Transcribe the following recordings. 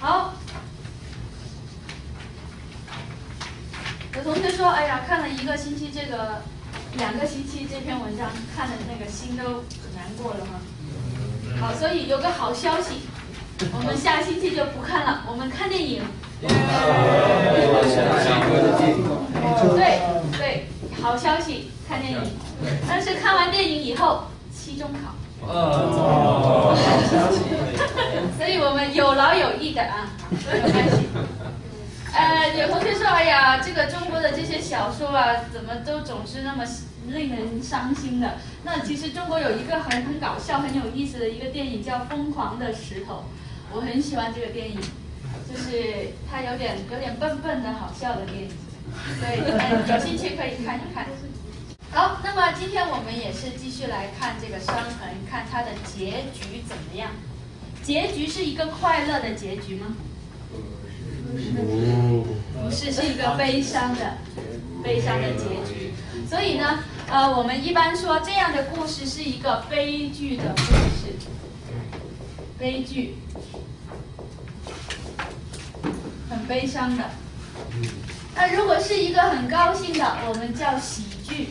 好。有同学说：“哎呀，看了一个星期这个，两个星期这篇文章，看的那个心都难过了哈。”好，所以有个好消息，我们下星期就不看了，我们看电影。对对，好消息，看电影。但是看完电影以后，期中考。哦。所以我们有劳有逸的啊，没有关系。呃，有同学说，哎呀，这个中国的这些小说啊，怎么都总是那么令人伤心的？那其实中国有一个很很搞笑、很有意思的一个电影叫《疯狂的石头》，我很喜欢这个电影，就是它有点有点笨笨的好笑的电影，对，有兴趣可以看一看。好，那么今天我们也是继续来看这个伤痕，看它的结局怎么样？结局是一个快乐的结局吗？不是，是一个悲伤的、悲伤的结局。所以呢，呃，我们一般说这样的故事是一个悲剧的故事，悲剧，很悲伤的。那如果是一个很高兴的，我们叫喜剧，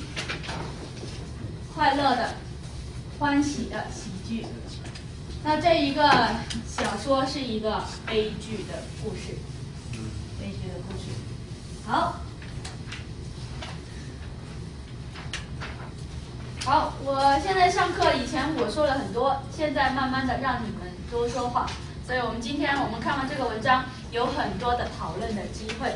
快乐的、欢喜的喜剧。那这一个小说是一个悲剧的故事。悲剧的故事，好，好，我现在上课以前我说了很多，现在慢慢的让你们多说话，所以我们今天我们看完这个文章，有很多的讨论的机会。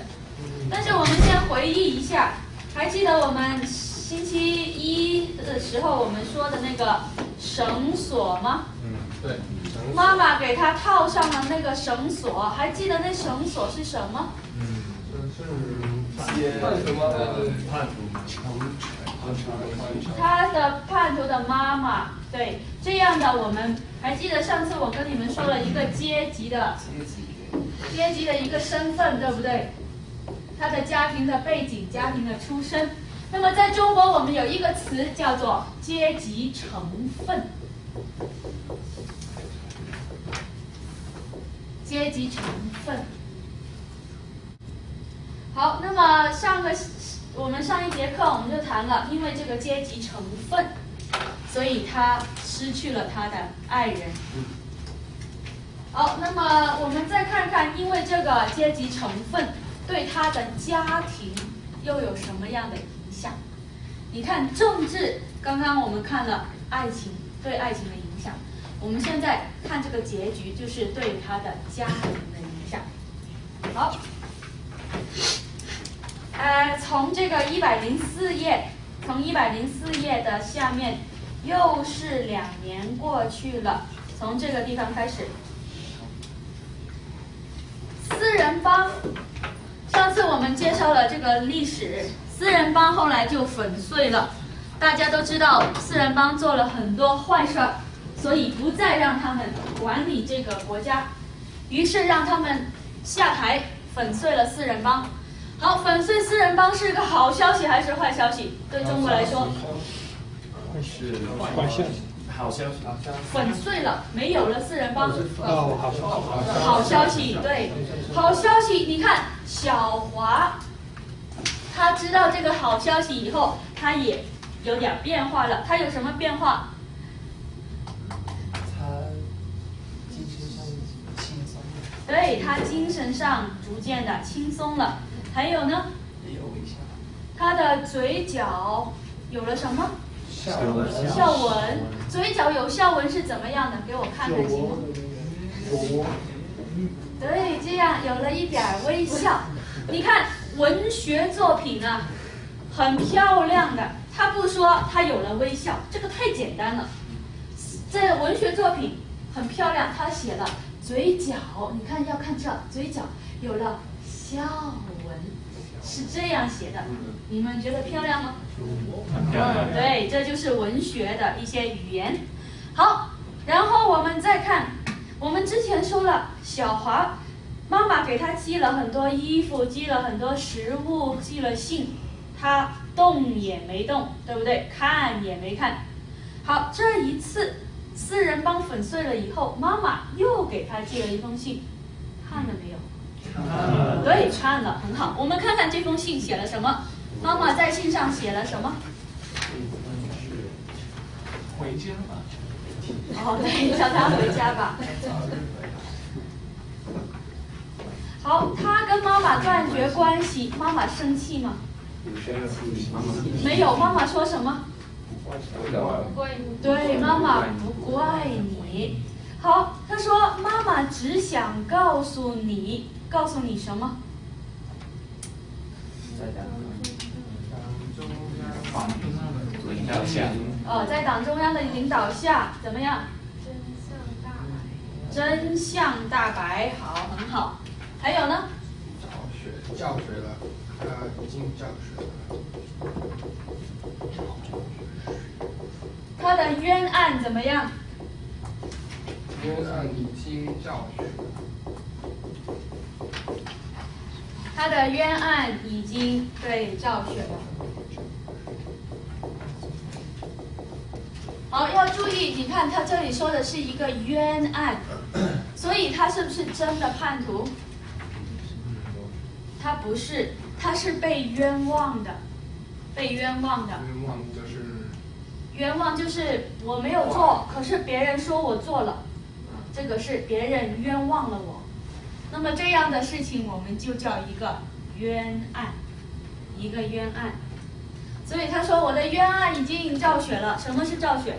但是我们先回忆一下，还记得我们星期一的时候我们说的那个绳索吗？嗯，对。妈妈给他套上了那个绳索，还记得那绳索是什么？嗯，是判什么？判他的叛徒。的妈妈，对，这样的我们还记得上次我跟你们说了一个阶级的阶级的一个身份，对不对？他的家庭的背景、家庭的出身。那么在中国，我们有一个词叫做阶级成分。阶级成分。好，那么上个我们上一节课我们就谈了，因为这个阶级成分，所以他失去了他的爱人。好，那么我们再看看，因为这个阶级成分对他的家庭又有什么样的？你看政治，刚刚我们看了爱情对爱情的影响。我们现在看这个结局，就是对他的家庭的影响。好，呃，从这个一百零四页，从一百零四页的下面，又是两年过去了。从这个地方开始，四人帮，上次我们介绍了这个历史，四人帮后来就粉碎了。大家都知道，四人帮做了很多坏事儿。所以不再让他们管理这个国家，于是让他们下台，粉碎了四人帮。好，粉碎四人帮是个好消息还是坏消息？对中国来说，是坏消息。好消息。粉碎了，没有了四人帮。哦，好消息。好消息，对，好消息。你看，小华，他知道这个好消息以后，他也有点变化了。他有什么变化？对他精神上逐渐的轻松了，还有呢？他的嘴角有了什么？笑纹。笑纹，嘴角有笑纹是怎么样的？给我看看，行吗？对，这样有了一点微笑。你看文学作品啊，很漂亮的。他不说他有了微笑，这个太简单了。这文学作品很漂亮，他写了。嘴角，你看要看这嘴角有了笑纹，是这样写的。你们觉得漂亮吗？嗯，对，这就是文学的一些语言。好，然后我们再看，我们之前说了，小华妈妈给他寄了很多衣服，寄了很多食物，寄了信，他动也没动，对不对？看也没看。好，这一次。四人帮粉碎了以后，妈妈又给他寄了一封信，看了没有？对，看了，很好。我们看看这封信写了什么。妈妈在信上写了什么？回家吧。哦，对，叫他回家吧。好，他跟妈妈断绝关系，妈妈生气吗？没有，妈妈说什么？对，妈妈不怪你。好，他说妈妈只想告诉你，告诉你什么？在党中央的领导下。哦，在党中央的领导下，怎么样？真相大白，好，很好。还有呢？教学，教学了，他已经教学了。他的冤案怎么样？冤案已经教学了。他的冤案已经被教学了。好，要注意，你看他这里说的是一个冤案，所以他是不是真的叛徒？他不是，他是被冤枉的，被冤枉的。冤枉就是。冤枉就是我没有做，可是别人说我做了，这个是别人冤枉了我。那么这样的事情我们就叫一个冤案，一个冤案。所以他说我的冤案已经昭雪了。什么是昭雪？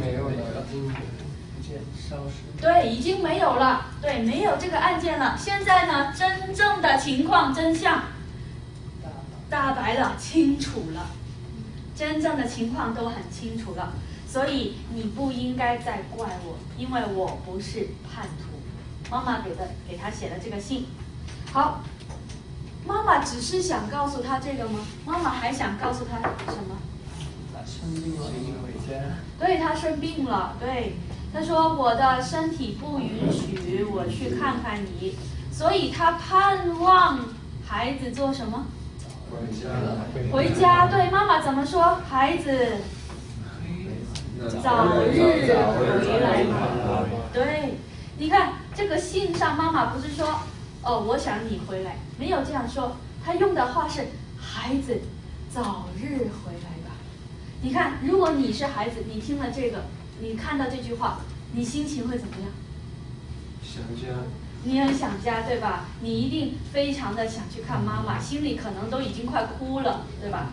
没有了，消失。对，已经没有了。对，没有这个案件了。现在呢，真正的情况真相大白了，清楚了，真正的情况都很清楚了。所以你不应该再怪我，因为我不是叛徒。妈妈给的，给他写的这个信。好，妈妈只是想告诉他这个吗？妈妈还想告诉他什么？他生病了，回家。对他生病了，对。他说：“我的身体不允许我去看看你，所以他盼望孩子做什么？回家。回家。对妈妈怎么说？孩子早日回来吧。对，你看这个信上，妈妈不是说哦，我想你回来，没有这样说。他用的话是孩子早日回来吧。你看，如果你是孩子，你听了这个。”你看到这句话，你心情会怎么样？想家。你很想家，对吧？你一定非常的想去看妈妈，心里可能都已经快哭了，对吧？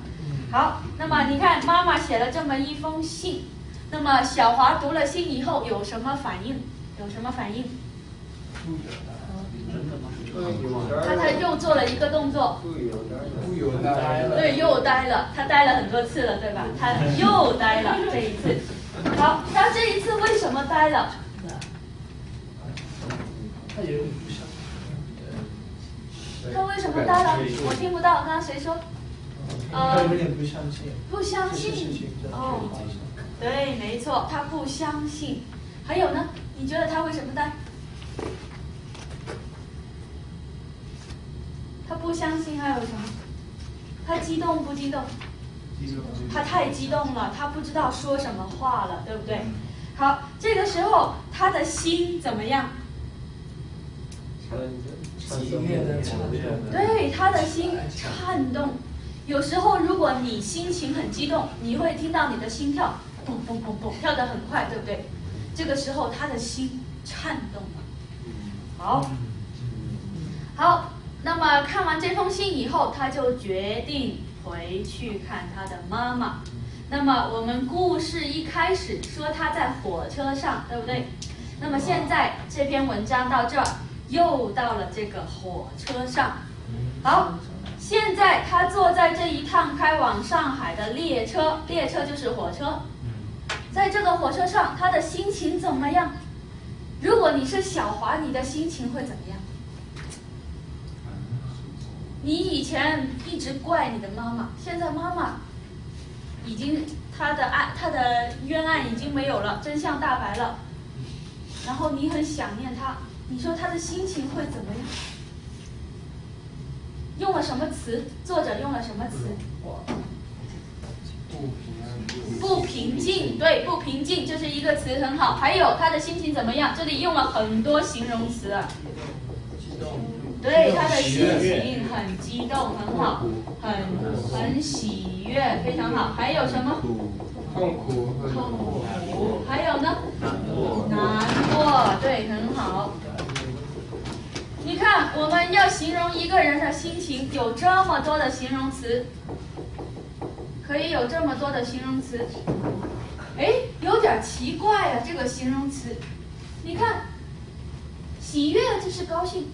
好，那么你看妈妈写了这么一封信，那么小华读了信以后有什么反应？有什么反应？他他又做了一个动作。又呆了。对，又呆了。他呆了很多次了，对吧？他又呆了这一次。好，他这一次为什么呆了？他有点不相信。他为什么呆了？我听不到，刚刚谁说？他有点不相信。不相信。哦，对，没错，他不相信。还有呢？你觉得他为什么呆？他不相信，还有什么？他激动不激动？他太激动了，他不知道说什么话了，对不对？好，这个时候他的心怎么样？对，他的心颤动。有时候如果你心情很激动，你会听到你的心跳砰砰砰砰跳得很快，对不对？这个时候他的心颤动了。好，好，那么看完这封信以后，他就决定。回去看他的妈妈。那么我们故事一开始说他在火车上，对不对？那么现在这篇文章到这儿，又到了这个火车上。好，现在他坐在这一趟开往上海的列车，列车就是火车。在这个火车上，他的心情怎么样？如果你是小华，你的心情会怎么样？你以前一直怪你的妈妈，现在妈妈已经她的案，她的冤案已经没有了，真相大白了。然后你很想念她，你说她的心情会怎么样？用了什么词？作者用了什么词？不平静，对，不平静，这是一个词，很好。还有他的心情怎么样？这里用了很多形容词。对，他的心情很激动，很好，很很喜悦，非常好。还有什么？痛苦。痛苦。还有呢？难过。对，很好。你看，我们要形容一个人的心情，有这么多的形容词。可以有这么多的形容词，哎，有点奇怪啊，这个形容词，你看，喜悦就是高兴，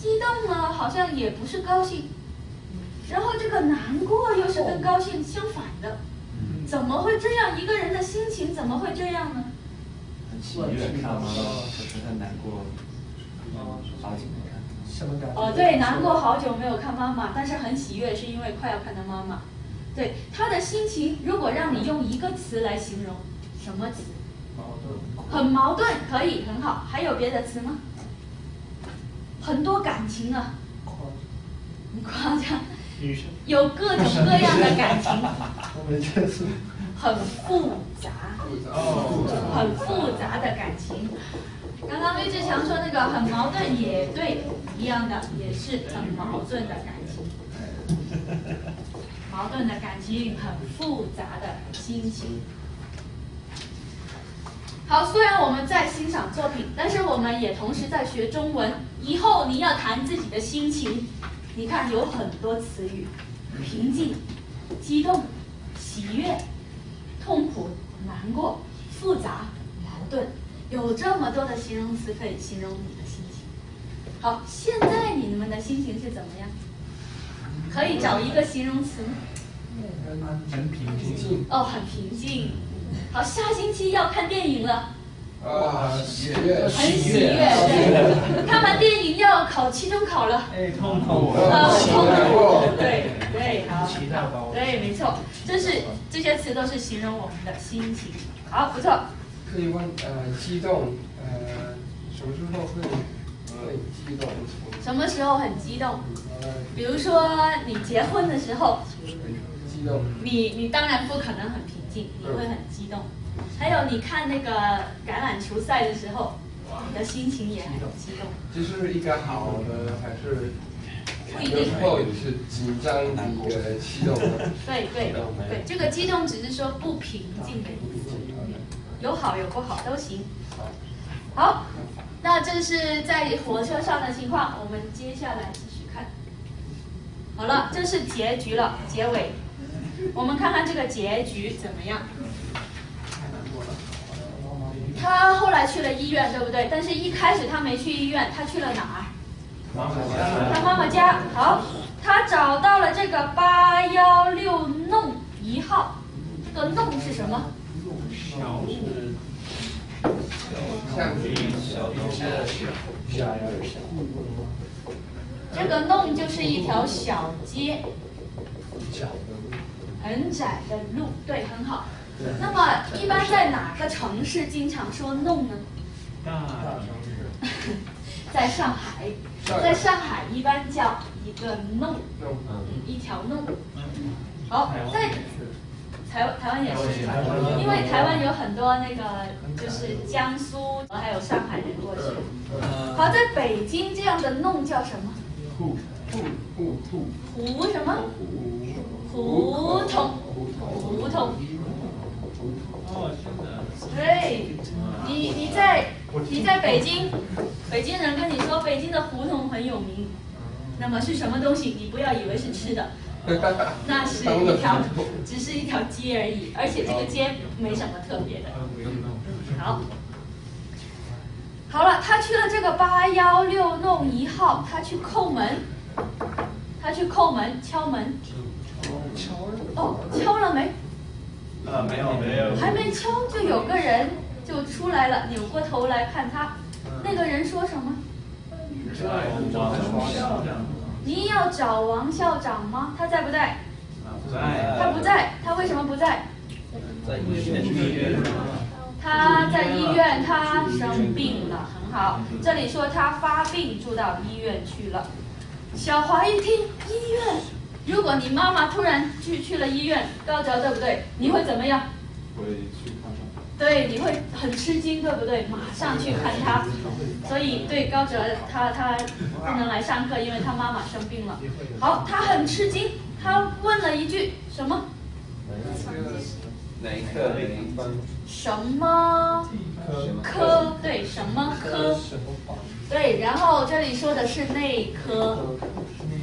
激动呢好像也不是高兴，然后这个难过又是跟高兴相反的，怎么会这样？一个人的心情怎么会这样呢？很喜悦看妈妈，可是很难过，好久没看。什么感觉？哦，对，难过好久没有看妈妈，但是很喜悦，是因为快要看到妈妈。对他的心情，如果让你用一个词来形容，什么词？矛盾。很矛盾，可以很好。还有别的词吗？很多感情啊。夸张。有各种各样的感情。很复杂。很复杂的感情。刚刚魏志强说那个很矛盾也对，一样的也是很矛盾的感情。矛盾的感情，很复杂的心情。好，虽然我们在欣赏作品，但是我们也同时在学中文。以后你要谈自己的心情，你看有很多词语：平静、激动、喜悦、痛苦、难过、复杂、矛盾，有这么多的形容词可以形容你的心情。好，现在你们的心情是怎么样？可以找一个形容词吗？很平静。哦，很平静。好，下星期要看电影了。啊，喜悦。很喜悦，对。看完电影要考期中考了。哎，痛苦。呃，痛苦。对对，好。对，没错，这是这些词都是形容我们的心情。好，不错。可以问呃，激动呃，什么时候会会激动？什么时候很激动？比如说你结婚的时候，激动。你你当然不可能很平静，你会很激动。还有你看那个橄榄球赛的时候，你的心情也很激动。这是一个好的还是？不一定。或是紧张一个激动。对对对，这个激动只是说不平静的意思，有好有不好都行。好。那这是在火车上的情况，我们接下来继续看。好了，这是结局了，结尾。我们看看这个结局怎么样。他后来去了医院，对不对？但是一开始他没去医院，他去了哪儿？妈妈家。他妈妈家。好，他找到了这个八幺六弄一号。这个弄是什么？这个弄就是一条小街，很窄的路，对，很好。那么一般在哪个城市经常说弄呢？大城市。在上海，在上海一般叫一个弄，一条弄。好，在。台台湾也是，因为台湾有很多那个就是江苏还有上海人过去。好，在北京这样的弄叫什么？胡胡胡胡什么？胡同胡同。哦，对，你你在你在北京，北京人跟你说北京的胡同很有名，那么是什么东西？你不要以为是吃的。那是一条，只是一条街而已，而且这个街没什么特别的。好，好了，他去了这个八幺六弄一号，他去叩门，他去叩门敲门。敲哦，敲了没？啊，没有没有。还没敲，就有个人就出来了，扭过头来看他。那个人说什么？你要找王校长吗？他在不在？在。他不在，他为什么不在？在医院。他在医院，他生病了，很好。这里说他发病住到医院去了。小华一听医院如果你妈妈突然去去了医院，高哲对不对？你会怎么样？会去看她。对，你会很吃惊，对不对？马上去看他。所以对高哲他他不能来上课，因为他妈妈生病了。好，他很吃惊，他问了一句什么？哪一科？什么科？对，什么科？对，然后这里说的是内科。内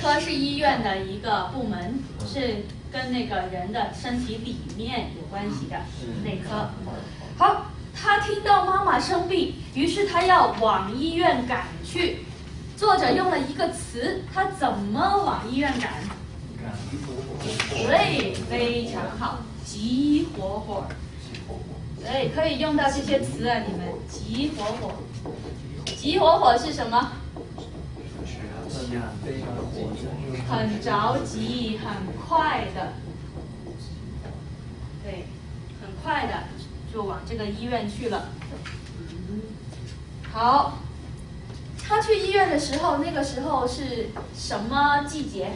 科是医院的一个部门，是跟那个人的身体里面有关系的内科。好，他听到妈妈生病，于是他要往医院赶去。作者用了一个词，他怎么往医院赶？对，非常好，急火火。对，可以用到这些词啊，你们急火火。急火火是什么？很着急，很快的，对，很快的就往这个医院去了。好，他去医院的时候，那个时候是什么季节？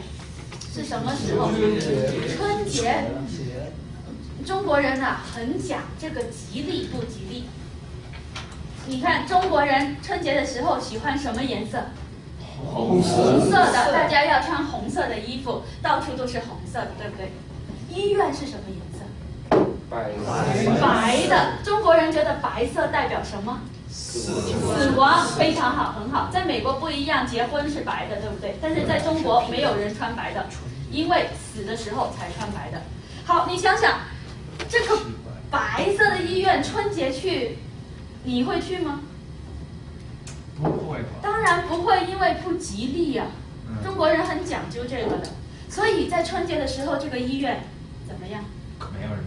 是什么时候？春节。中国人呢，很讲这个吉利不吉利。你看，中国人春节的时候喜欢什么颜色？红色的，大家要穿红色的衣服，到处都是红色的，对不对？医院是什么颜色？白白的。中国人觉得白色代表什么？死亡。非常好，很好。在美国不一样，结婚是白的，对不对？但是在中国没有人穿白的，因为死的时候才穿白的。好，你想想，这个白色的医院，春节去，你会去吗？不会。当然不会，因为不吉利呀。中国人很讲究这个的，所以在春节的时候，这个医院怎么样？没有人。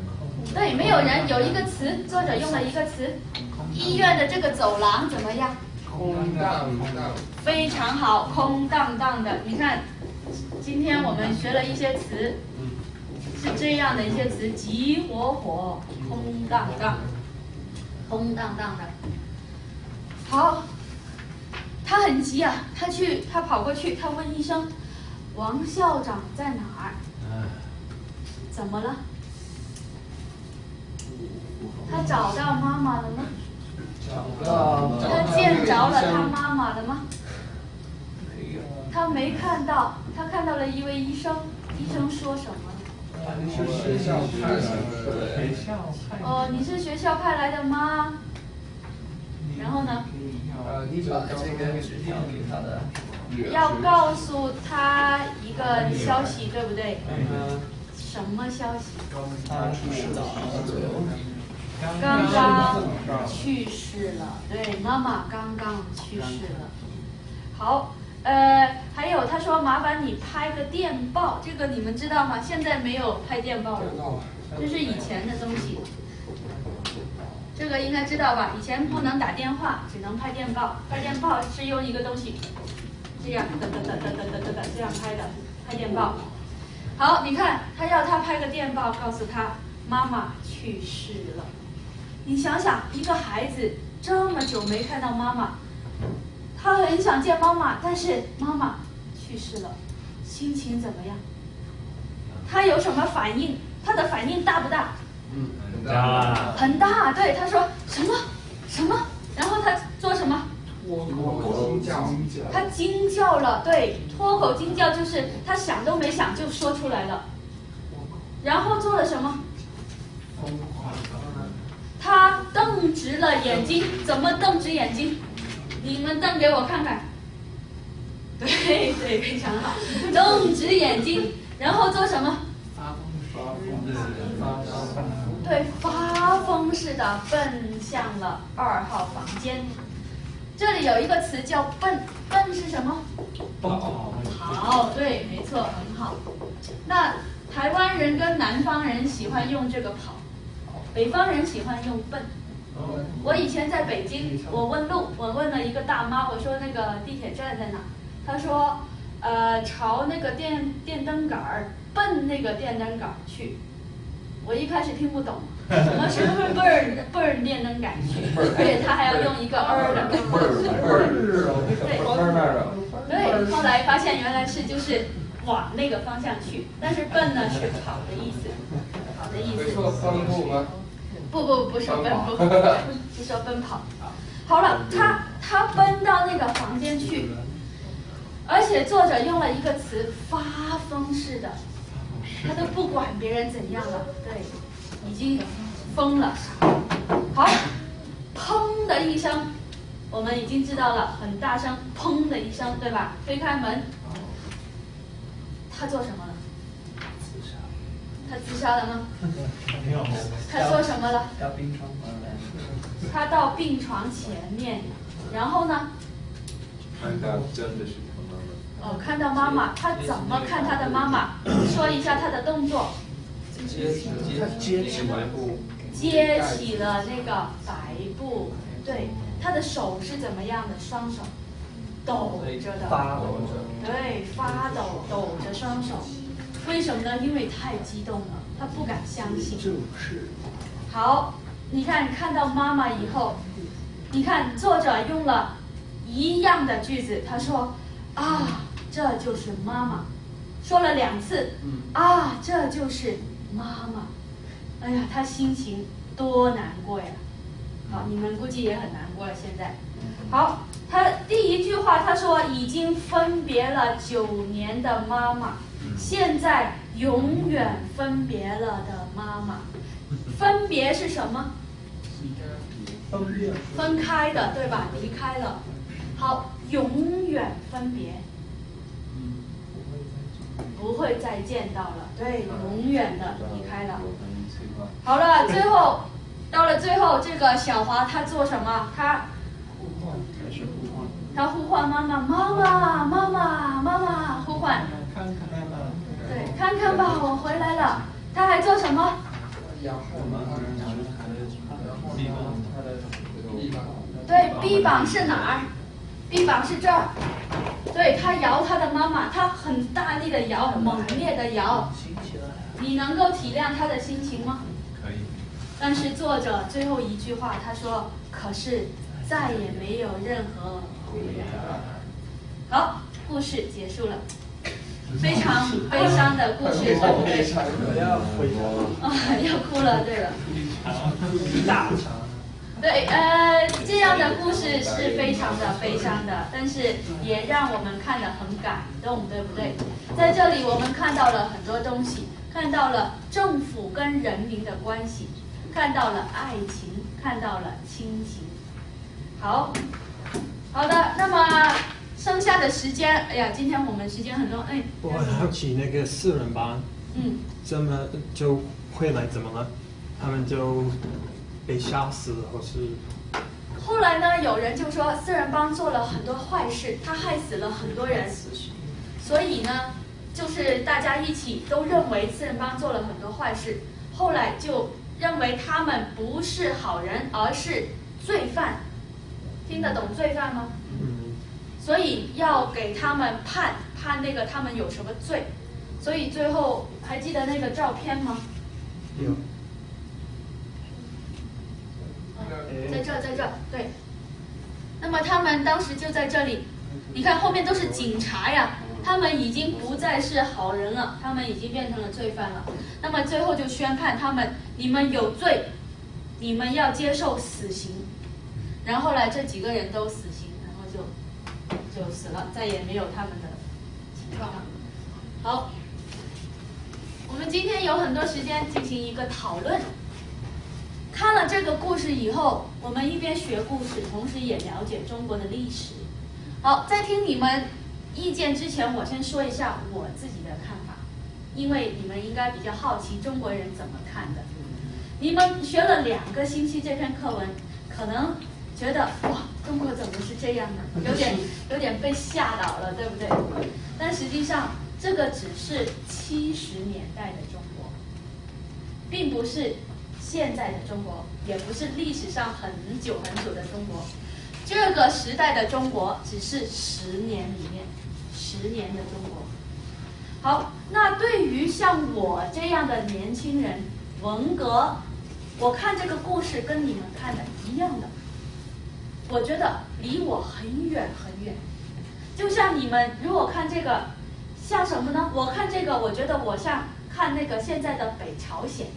对，没有人。有一个词，作者用了一个词，医院的这个走廊怎么样？空荡荡。非常好，空荡荡的。你看，今天我们学了一些词，是这样的一些词：急火火，空荡荡，空荡荡的。好。他很急啊，他去，他跑过去，他问医生：“王校长在哪儿？”怎么了？他找到妈妈了吗？找到。他见着了他妈妈了吗？没有他没看到，他看到了一位医生。医生说什么？你是学校派来的。学校派。哦，你是学校派来的吗？然后呢？呃，你把这个纸条给他的。要告诉他一个消息，对不对？什么消息？他去世了。刚刚去世了，对，妈妈刚刚去世了。好，呃，还有他说麻烦你拍个电报，这个你们知道吗？现在没有拍电报了，这是以前的东西。这个应该知道吧？以前不能打电话只能拍电报拍电报是用一个东西这样噔噔噔噔噔噔噔噔这样拍的拍电报好你看他要他拍个电报告诉他妈妈去世了。你想想一个孩子这么久没看到妈妈他很想见妈妈但是妈妈去世了。心情怎么样他有什么反应？他的反应大不大？嗯。很大，很大，对，他说什么什么，然后他做什么？脱口惊叫，他惊叫了，对，脱口惊叫就是他想都没想就说出来了，然后做了什么？他瞪直了眼睛，怎么瞪直眼睛？你们瞪给我看看。对对，非常好，瞪直眼睛，然后做什么？发疯，发疯似的奔向了二号房间。这里有一个词叫“奔”，奔是什么？跑。好，对，没错，很好。那台湾人跟南方人喜欢用这个“跑”，北方人喜欢用“奔”。我以前在北京，我问路，我问了一个大妈，我说那个地铁站在哪？她说，呃，朝那个电电灯杆儿，奔那个电灯杆儿去。我一开始听不懂，什么是倍儿倍儿练能感觉，而且他还要用一个儿的，对，对，后来发现原来是就是往那个方向去，但是奔呢是跑的意思，跑的意思。说奔步吗？不不不说奔步，是说奔跑。好了，他他奔到那个房间去，而且作者用了一个词“发疯似的”。他都不管别人怎样了，对，已经疯了。好，砰的一声，我们已经知道了，很大声，砰的一声，对吧？推开门，他做什么了？自杀。他自杀了吗？他做什么了？到病床旁边。他到病床前面，然后呢？看到真的是。哦，看到妈妈，他怎么看他的妈妈？说一下他的动作。接起，接起白布。接起了那个白布，对，他的手是怎么样的？双手抖着的。发抖着。对，发抖，抖着双手。为什么呢？因为太激动了，他不敢相信。就是。好，你看看到妈妈以后，你看作者用了一样的句子，他说啊。这就是妈妈，说了两次，啊，这就是妈妈，哎呀，他心情多难过呀！好，你们估计也很难过了。现在，好，他第一句话他说已经分别了九年的妈妈，现在永远分别了的妈妈，分别是什么？分开的，对吧？离开了。好，永远分别。不会再见到了，对，永远的离开了。好了，最后到了最后，这个小华他做什么？他呼唤他呼唤妈妈，妈妈，妈妈，妈妈，呼唤。看看吧对，看看吧，我回来了。他还做什么？对，B 榜是哪儿？B 榜是这儿。对他摇他的妈妈，他很大力的摇，猛烈的摇。你能够体谅他的心情吗？可以。但是作者最后一句话，他说：“可是再也没有任何回来。”好，故事结束了，非常悲伤的故事，对不对？啊，要哭了。对了。大对，呃，这样的故事是非常的悲伤的，但是也让我们看得很感动，对不对？在这里，我们看到了很多东西，看到了政府跟人民的关系，看到了爱情，看到了亲情。好，好的，那么剩下的时间，哎呀，今天我们时间很多，哎。我好奇那个四人帮，嗯，怎么就会来？怎么了？他们就。被杀死，或是后来呢？有人就说四人帮做了很多坏事，他害死了很多人，所以呢，就是大家一起都认为四人帮做了很多坏事。后来就认为他们不是好人，而是罪犯。听得懂罪犯吗？嗯。所以要给他们判判那个他们有什么罪。所以最后还记得那个照片吗？有。在这，在这，对。那么他们当时就在这里，你看后面都是警察呀，他们已经不再是好人了，他们已经变成了罪犯了。那么最后就宣判他们，你们有罪，你们要接受死刑。然后来这几个人都死刑，然后就就死了，再也没有他们的情况了。好，我们今天有很多时间进行一个讨论。看了这个故事以后，我们一边学故事，同时也了解中国的历史。好，在听你们意见之前，我先说一下我自己的看法，因为你们应该比较好奇中国人怎么看的。你们学了两个星期这篇课文，可能觉得哇，中国怎么是这样的？有点 有点被吓到了，对不对？但实际上，这个只是七十年代的中国，并不是。现在的中国也不是历史上很久很久的中国，这个时代的中国只是十年里面十年的中国。好，那对于像我这样的年轻人，文革，我看这个故事跟你们看的一样的，我觉得离我很远很远。就像你们如果看这个，像什么呢？我看这个，我觉得我像看那个现在的北朝鲜。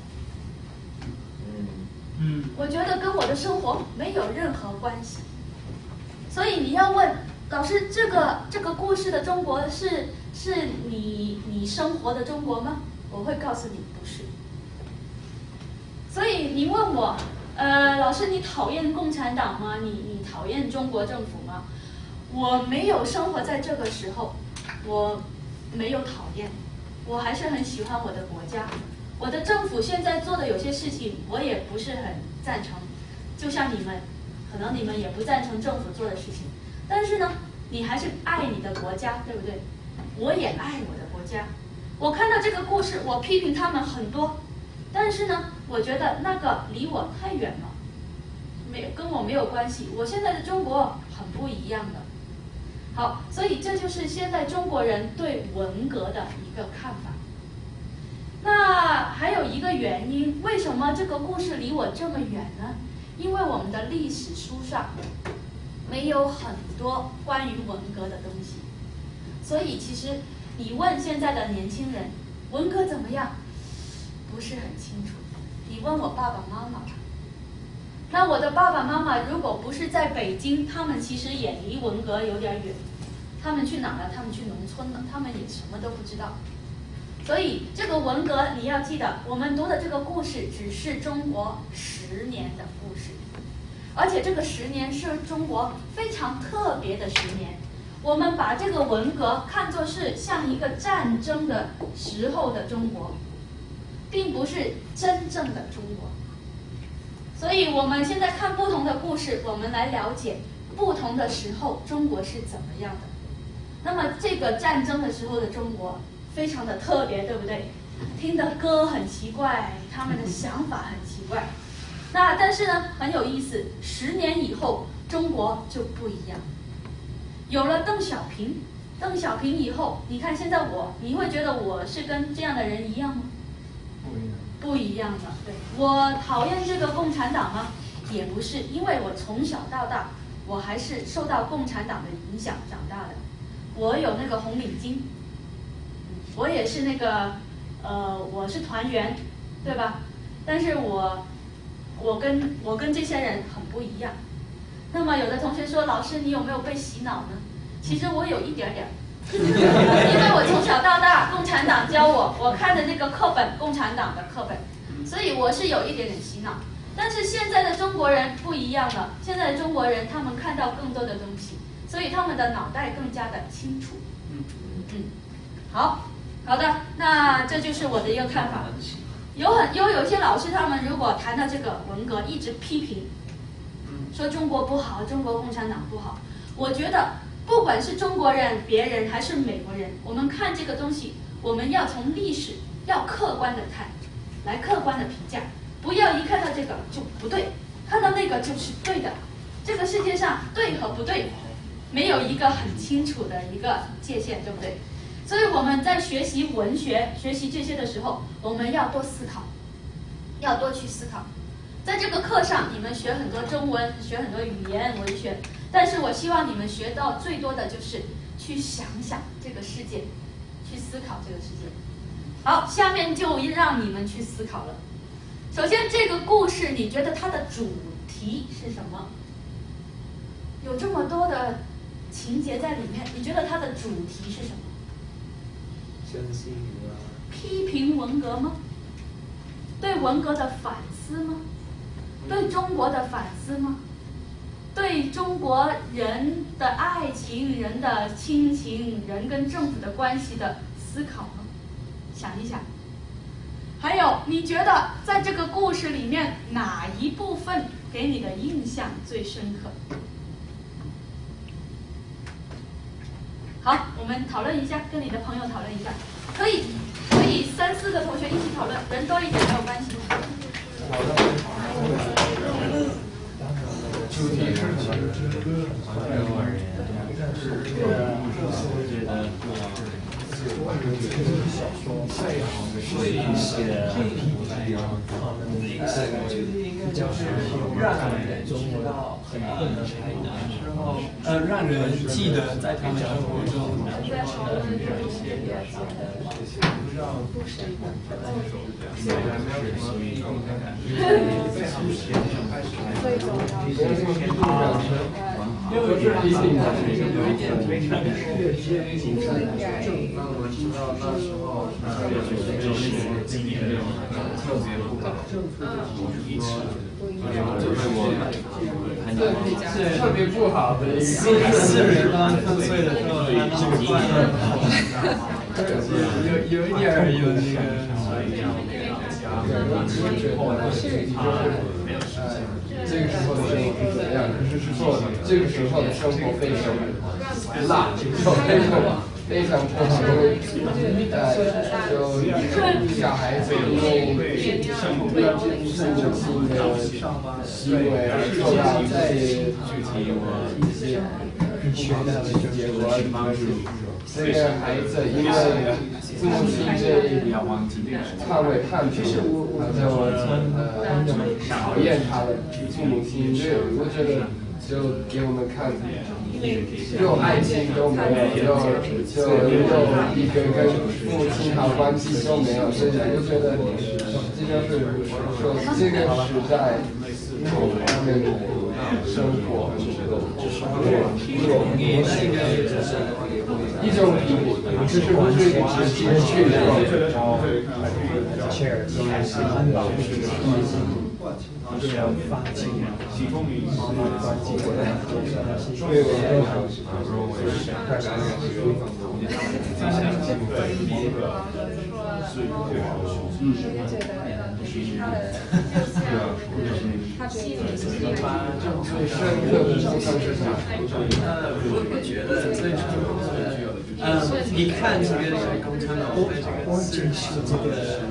我觉得跟我的生活没有任何关系。所以你要问老师，这个这个故事的中国是是你你生活的中国吗？我会告诉你不是。所以你问我，呃，老师你讨厌共产党吗？你你讨厌中国政府吗？我没有生活在这个时候，我没有讨厌，我还是很喜欢我的国家。我的政府现在做的有些事情，我也不是很赞成。就像你们，可能你们也不赞成政府做的事情，但是呢，你还是爱你的国家，对不对？我也爱我的国家。我看到这个故事，我批评他们很多，但是呢，我觉得那个离我太远了，没跟我没有关系。我现在的中国很不一样的。好，所以这就是现在中国人对文革的一个看法。那还有一个原因，为什么这个故事离我这么远呢？因为我们的历史书上没有很多关于文革的东西，所以其实你问现在的年轻人，文革怎么样，不是很清楚。你问我爸爸妈妈。那我的爸爸妈妈如果不是在北京，他们其实也离文革有点远。他们去哪了？他们去农村了。他们也什么都不知道。所以这个文革你要记得，我们读的这个故事只是中国十年的故事，而且这个十年是中国非常特别的十年。我们把这个文革看作是像一个战争的时候的中国，并不是真正的中国。所以，我们现在看不同的故事，我们来了解不同的时候中国是怎么样的。那么，这个战争的时候的中国非常的特别，对不对？听的歌很奇怪，他们的想法很奇怪。那但是呢，很有意思。十年以后，中国就不一样。有了邓小平，邓小平以后，你看现在我，你会觉得我是跟这样的人一样吗？不一样。不一样的，对我讨厌这个共产党吗？也不是，因为我从小到大，我还是受到共产党的影响长大的。我有那个红领巾，我也是那个，呃，我是团员，对吧？但是我，我跟我跟这些人很不一样。那么有的同学说，老师你有没有被洗脑呢？其实我有一点点。因为我从小到大，共产党教我，我看的那个课本，共产党的课本，所以我是有一点点洗脑。但是现在的中国人不一样了，现在的中国人他们看到更多的东西，所以他们的脑袋更加的清楚。嗯嗯，好好的，那这就是我的一个看法。有很有有些老师，他们如果谈到这个文革，一直批评，说中国不好，中国共产党不好，我觉得。不管是中国人、别人还是美国人，我们看这个东西，我们要从历史要客观的看，来客观的评价，不要一看到这个就不对，看到那个就是对的。这个世界上对和不对，没有一个很清楚的一个界限，对不对？所以我们在学习文学、学习这些的时候，我们要多思考，要多去思考。在这个课上，你们学很多中文，学很多语言文学。但是我希望你们学到最多的就是去想想这个世界，去思考这个世界。好，下面就让你们去思考了。首先，这个故事你觉得它的主题是什么？有这么多的情节在里面，你觉得它的主题是什么？批评文革吗？对文革的反思吗？对中国的反思吗？对中国人的爱情、人的亲情、人跟政府的关系的思考吗？想一想。还有，你觉得在这个故事里面哪一部分给你的印象最深刻？好，我们讨论一下，跟你的朋友讨论一下，可以，可以三四个同学一起讨论，人多一点没有关系。好的。主题是什么？对我而言，是觉得主要是，是一些呃，让人记得在他们生活中的一些因为是提醒他是有一点非常确切形成正让我知道那时候呃就是经历的那种特别不好，一直就是我对特别不好的一个四人帮犯罪的时候，这个犯有有一点儿有那个。这个时候的生活是怎样？就是说，这个时候的生活非常辣，非常非常不好。呃，就小孩子因为父母亲的行为而受到这些一些学的结果，这个孩子因为父母亲对捍卫叛徒，他就呃讨厌他的父母亲，就我觉得就给我们看，就爱情都没有，就就又一个跟父母亲好关系都没有，所以我就觉得这就是说这个时代他们生活，一种比就是不是直接去的。Chair 都是安保的关系，这样发进关系过来，所以我都开始最深刻的印象是啥？呃，我我觉得最嗯，你看这个共产党在这个四十这个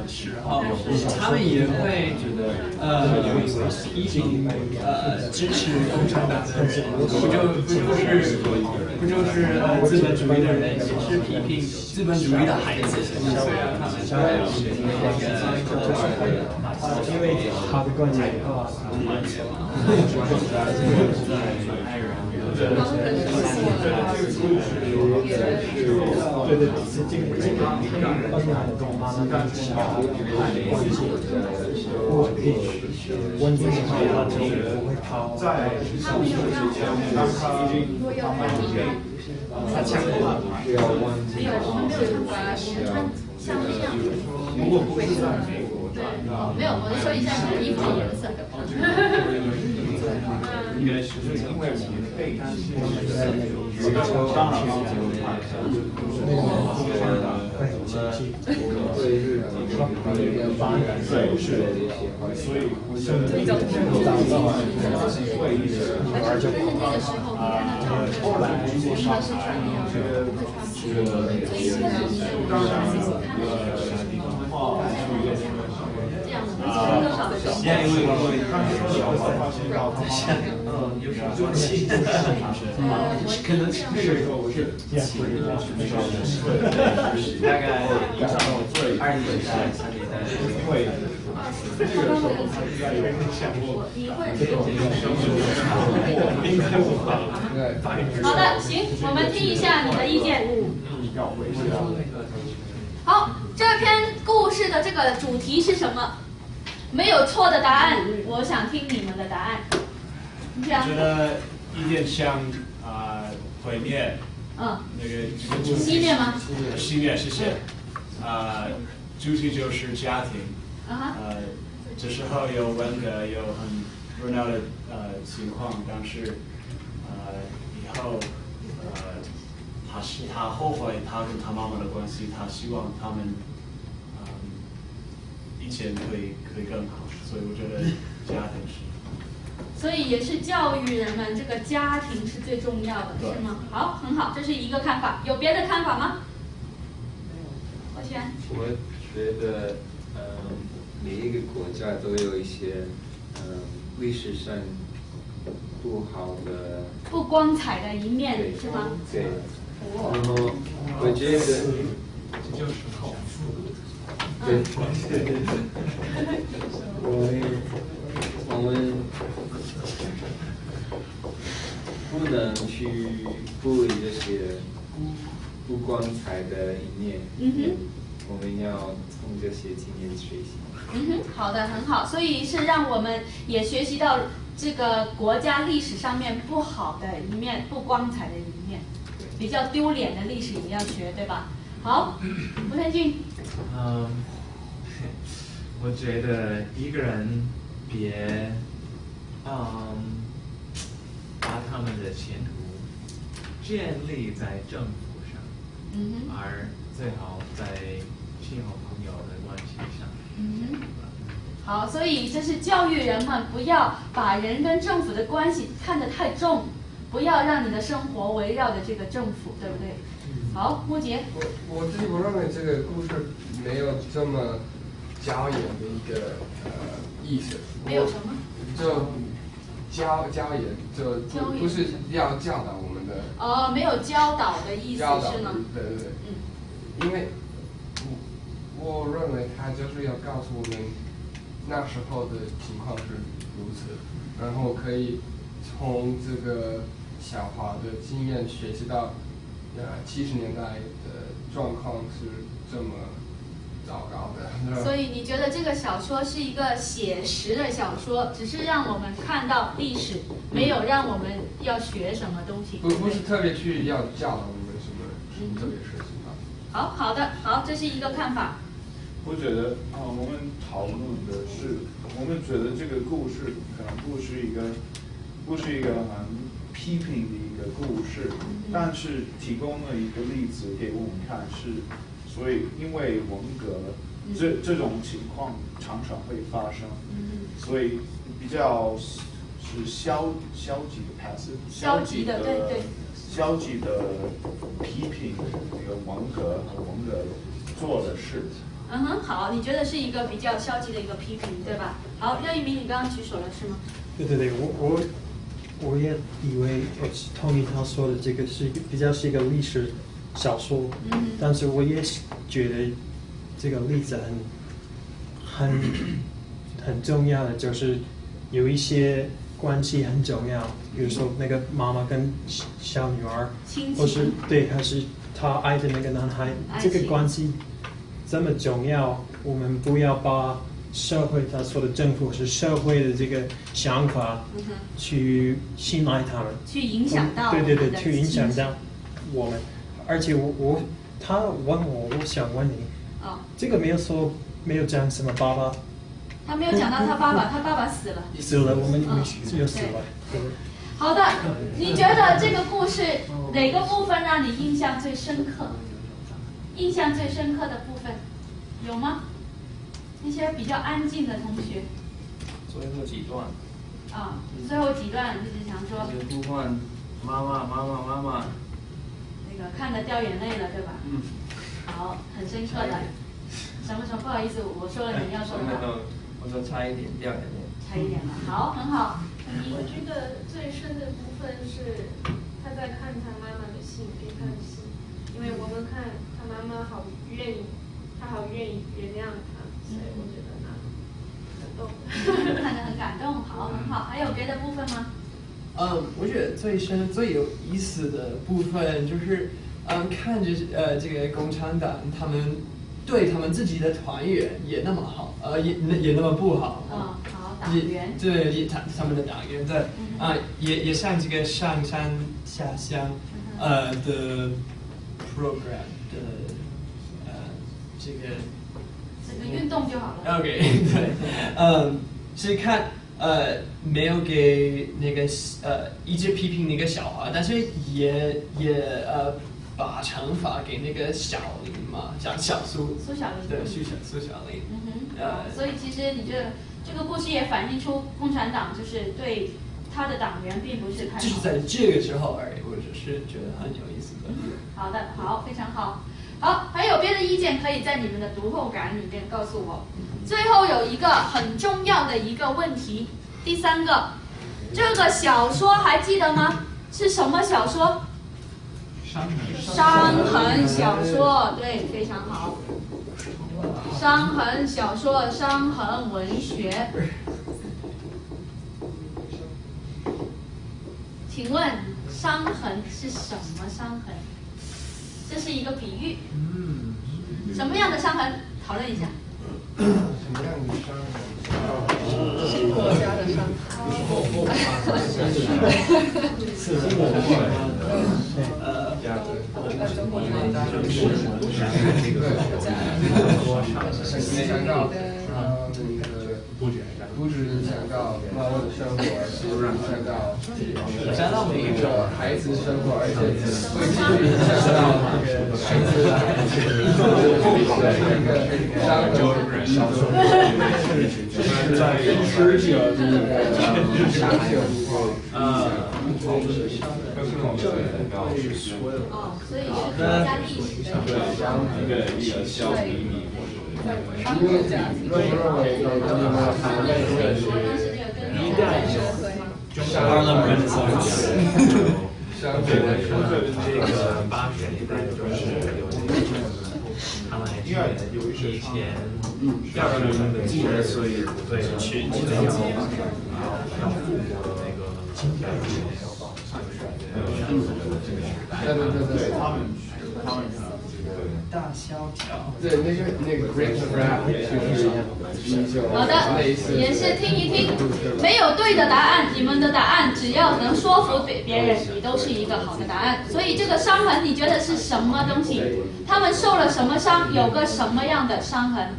时候，他们也会呃批评呃支持共产党的人，不就不就是不就是呃资本主义的人，也是批评资本主义的孩子，所以他们就会那个。因为他的观点的话，对对，是这个这个当然跟妈妈关系关系不稳定，稳定的话就不会跑。在上学之前，当他已经他强化需要稳定，需要如果不是在美国。没有，我是说一下衣服的颜色。应该是因为我们被担心有的当然了，那个会很清晰，对日的发展对是，所以现在找到会议的而且啊，后来做上海这个这个当然呃文化去一个。啊，因为说的话，发现到他嗯，有点中气，可能是那个时候我是大概二年代、三年代，因为这个时候应该有点像我，好的，行，我们听一下你的意见。好，这篇故事的这个主题是什么？没有错的答案，我想听你们的答案。我觉得一点像啊毁灭，嗯，那个熄灭吗？熄灭，谢谢。啊，主题就是家庭。啊呃，这时候有文革有很热闹的呃情况，但是呃以后呃他是他后悔他跟他妈妈的关系，他希望他们。以前可以可以更好，所以我觉得家庭是。所以也是教育人们，这个家庭是最重要的，是吗？好，很好，这是一个看法，有别的看法吗？我先。我觉得，嗯，每一个国家都有一些，嗯，历史上不好的、不光彩的一面，是吗？对。然后，我觉得。这就是好。嗯，对，我们我们不能去顾虑这些不光彩的一面。嗯哼。我们要从这些经验学习。嗯哼，好的，很好。所以是让我们也学习到这个国家历史上面不好的一面、不光彩的一面，比较丢脸的历史也要学，对吧？好，吴天俊。嗯，我觉得一个人别，嗯，把他们的前途建立在政府上，嗯哼，而最好在亲好朋友的关系上。嗯哼，好，所以这是教育人们不要把人跟政府的关系看得太重，不要让你的生活围绕着这个政府，对不对？好，木杰。我我自己不认为这个故事没有这么教严的一个呃意思。没有什么？就教教严，就不不是要教导我们的。哦，没有教导的意思是吗？对对对。嗯。因为我我认为他就是要告诉我们那时候的情况是如此，然后可以从这个小华的经验学习到。呃，七十年代的状况是这么糟糕的。所以你觉得这个小说是一个写实的小说，只是让我们看到历史，没有让我们要学什么东西。不，不是特别去要教导我们什么什么特别事情啊。好好的，好，这是一个看法。我觉得啊，我们讨论的是，我们觉得这个故事可能不是一个，不是一个很。批评的一个故事，但是提供了一个例子给我们看，是所以因为文革这这种情况常常会发生，所以比较是消消极的 passive，消极的对对，消极的批评那个文革和文革做的事。嗯哼，好，你觉得是一个比较消极的一个批评，对吧？好，廖一鸣，你刚刚举手了是吗？对对对，我我。我也以为，Tony 他说的这个是比较是一个历史小说，但是我也觉得这个例子很很 很重要的，就是有一些关系很重要，比如说那个妈妈跟小女儿，或是对，还是他爱的那个男孩，这个关系这么重要，我们不要把。社会他说的政府是社会的这个想法，去信赖他们，去影响到对对对，去影响到我们。而且我我他问我，我想问你，哦，这个没有说没有讲什么爸爸，他没有讲到他爸爸，他爸爸死了，死了，我们我们就死了。好的，你觉得这个故事哪个部分让你印象最深刻？印象最深刻的部分有吗？一些比较安静的同学，最后几段啊，最后几段就是想说，呼唤妈妈，妈妈，妈妈，那个看得掉眼泪了，对吧？嗯。好，很深刻的。什么什么？不好意思，我说了你要说的。我说差一点掉眼泪。差一点了。好，很好。我觉得最深的部分是他在看他妈妈的信，给他的信，因为我们看他妈妈好愿意，他好愿意原谅他。我觉得呢，感动，看着很感动，好，很好。还有别的部分吗？嗯，我觉得最深、最有意思的部分就是，嗯，看着呃这个共产党他们对他们自己的团员也那么好，呃，也也那么不好。嗯，好，党员。对，他他们的党员在啊，也也像这个上山下乡呃的 program 的呃这个。运动就好了。OK，对，嗯，是看呃没有给那个呃一直批评那个小孩，但是也也呃把惩罚给那个小林嘛，小小苏苏小林，对苏小苏小林。嗯哼，呃，所以其实你这这个故事也反映出共产党就是对他的党员并不是太。就是在这个时候而已，我只是觉得很有意思的。好的，好，非常好。好，还有别的意见，可以在你们的读后感里面告诉我。最后有一个很重要的一个问题，第三个，这个小说还记得吗？是什么小说？伤痕小说，对，非常好。伤痕小说，伤痕文学。请问伤痕是什么伤痕？这是一个比喻。嗯。什么样的伤痕？讨论一下。什么样的伤痕？是国家的伤痕。是。中国家的这个是想到呃那个不止不止想到妈妈的生活，想到每一个孩子生活，而且会去想到孩子那个伤痕小说，就是在吃着那个沙丘啊，哦，所以是国家历史的对，一个一个小秘密，因为我认为那个他们认识一代沙拉人相相对来说，这个八十年代就是有那个，他们还是有以前要是的记得，所以对群体的要要复活的那个经典。对对对对，他们他们大萧条。对那个那个 Great Rap 就是好的，也是听一听，没有对的答案，你们的答案只要能说服别别人，你都是一个好的答案。所以这个伤痕，你觉得是什么东西？他们受了什么伤？有个什么样的伤痕？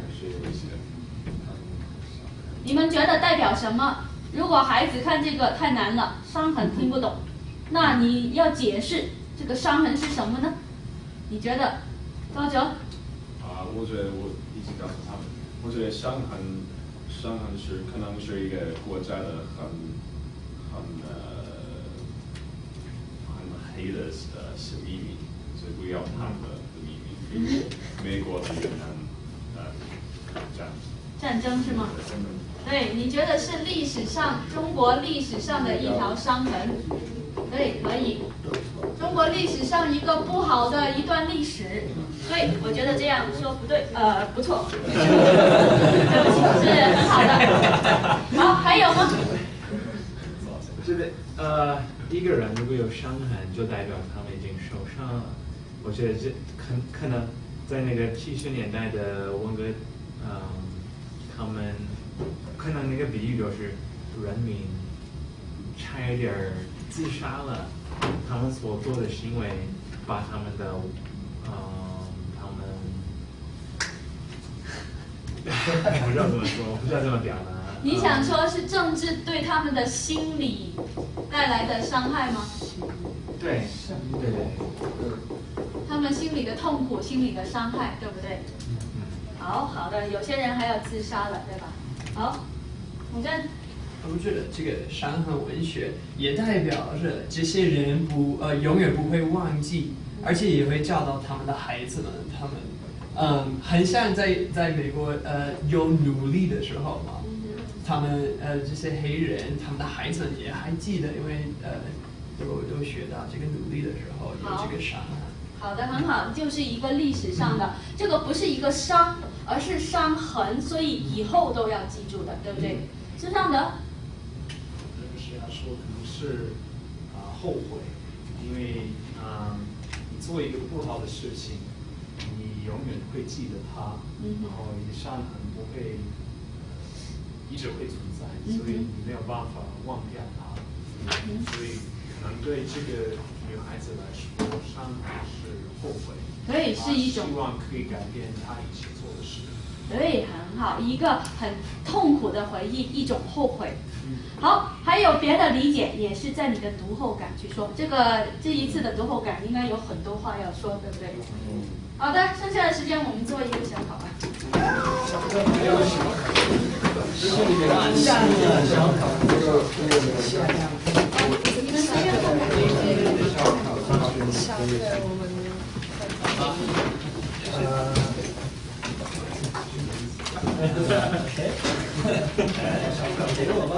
你们觉得代表什么？如果孩子看这个太难了，伤痕听不懂，那你要解释这个伤痕是什么呢？你觉得，多久？啊，我觉得我已经告诉他们，我觉得伤痕，伤痕是可能是一个国家的很很呃很黑的呃小秘密，所以不要他们的秘密。美国的越南呃战战争是吗？对，你觉得是历史上中国历史上的一条伤痕？对，可以。中国历史上一个不好的一段历史。对，我觉得这样说不对，呃，不错，对不起，是很好的。好，还有吗？这个呃，一个人如果有伤痕，就代表他们已经受伤了。我觉得这可可能在那个七十年代的文革，嗯，他们。可能那个比喻就是人民差一点儿自杀了，他们所做的行为把他们的，不知道怎么说，不知道怎么表达。你想说是政治对他们的心理带来的伤害吗？对，对对。他们心里的痛苦，心理的伤害，对不对？好好的，有些人还要自杀了，对吧？好，你看，我觉得这个伤痕文学也代表着这些人不呃永远不会忘记，而且也会教导他们的孩子们，他们嗯很像在在美国呃有努力的时候嘛，他们呃这些黑人他们的孩子也还记得，因为呃都都学到这个努力的时候有这个伤痕。好的，很好，就是一个历史上的，这个不是一个伤，而是伤痕，所以以后都要记住的，对不对？孙尚德。这个是要说可能是啊后悔，因为啊你做一个不好的事情，你永远会记得它，然后你的伤痕不会一直会存在，所以你没有办法忘掉它，所以可能对这个。女孩子来说，伤害是后悔，对，是一种希望可以改变她以前做的事。对，很好，一个很痛苦的回忆，一种后悔。好，还有别的理解，也是在你的读后感去说。这个这一次的读后感应该有很多话要说，对不对？好的，剩下的时间我们做一个小考吧。你们这边后面。下课我们给我吧。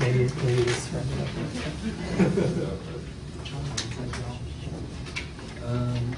maybe maybe this one. Um,